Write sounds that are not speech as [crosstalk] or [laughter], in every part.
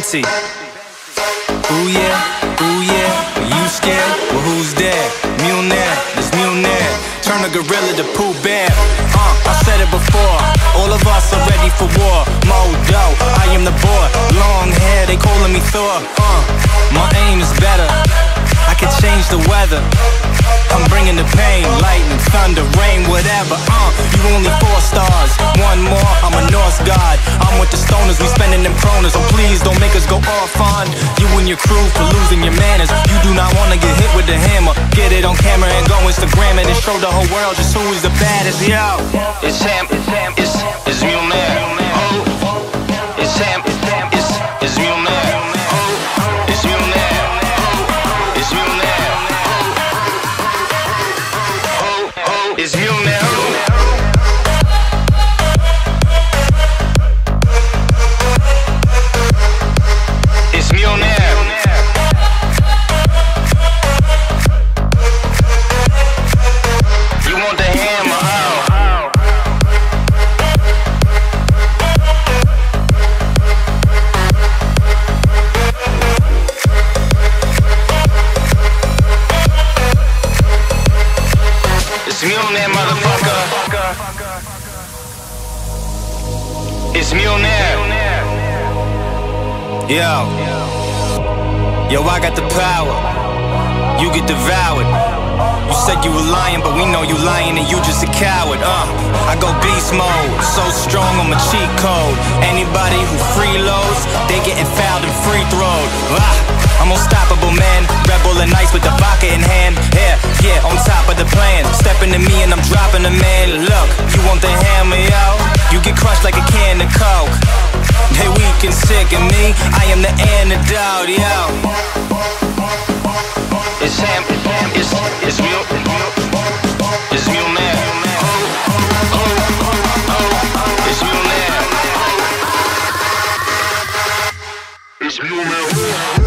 Venti. Ooh yeah, ooh yeah, you scared? Well who's there? Mjolnir, it's Mjolnir. Turn a gorilla to Pooh Bear. Uh, I said it before. All of us are ready for war. Modo, I am the boy. Long hair, they calling me Thor. Uh, my aim is better. I can change the weather. I'm bringing the pain, lightning, thunder, rain, whatever. Uh, you only four stars. One more, I'm a Norse god. I'm with the stoners, we spending them kroners. So off on you and your crew for losing your manners. You do not wanna get hit with the hammer. Get it on camera and go Instagram it and show the whole world just who is the baddest. Yo, it's Sam, it's it's it's Mjolnir. Oh, it's Sam, it's Sam, it's it's I got the power. You get devoured. You said you were lying, but we know you lying and you just a coward. Uh, I go beast mode, so strong on my cheat code. Anybody who freeloads, they getting fouled and free throwed. Ah, I'm unstoppable, man. Rebel and nice with the vodka in hand. Yeah, yeah, on top of the plan. Step to me and I'm dropping the man. Look, you want the hammer, yo? Crushed like a can of coke. They weak and sick, and me, I am the antidote, yo. It's Sam, it's it's it's Mule, it's Mjolnir. Oh, oh, oh, it's Mjolnir. It's Mjolnir.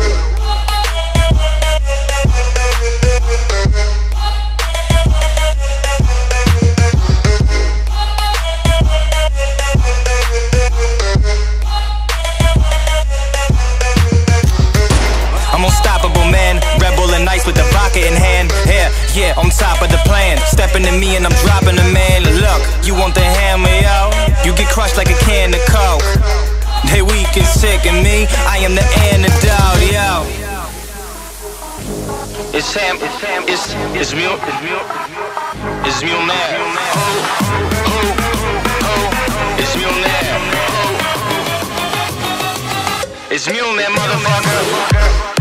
Man. Rebel and nice with the vodka in hand. Yeah, yeah, on top of the plan. Stepping to me and I'm dropping the man. Look, you want the hammer, yo? You get crushed like a can of coke. They weak and sick, and me, I am the antidote, yo. It's Sam, it's Sam, it's it's Mule, it's Mule, it's oh, oh, it's Mjolnir. It's Mjolnir, motherfucker.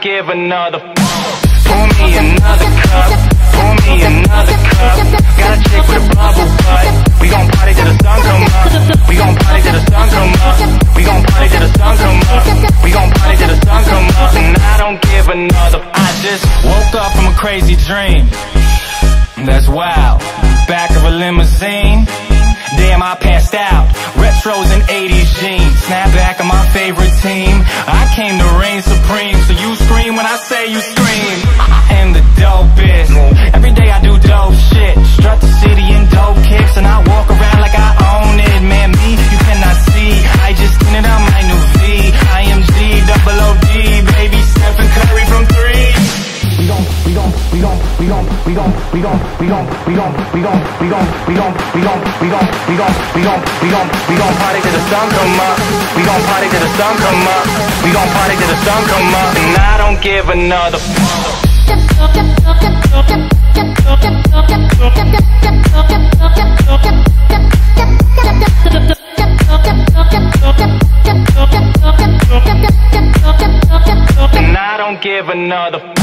Give another Pour me another cup. Pour me another cup. Got a chick with a bubble butt We gon' the sun come up. We gon' the sun come up. We gon' the sun come up. We gon' the sun come up. And I don't give another I just woke up from a crazy dream That's wild Back of a limousine Damn, I passed out. Retros and 80s jeans. Snapback of my favorite team. I came to reign supreme. So you scream when I say you scream. [laughs] I am the dopest. We gon' we gon' we gon' we gon' we gon' we gon' we gon' we gon' we gon' we gon' we gon' we gon' we gon' party till the sun come up. We gon' party till the sun come up. We gon' party till the sun come up. And I don't give another And I don't give another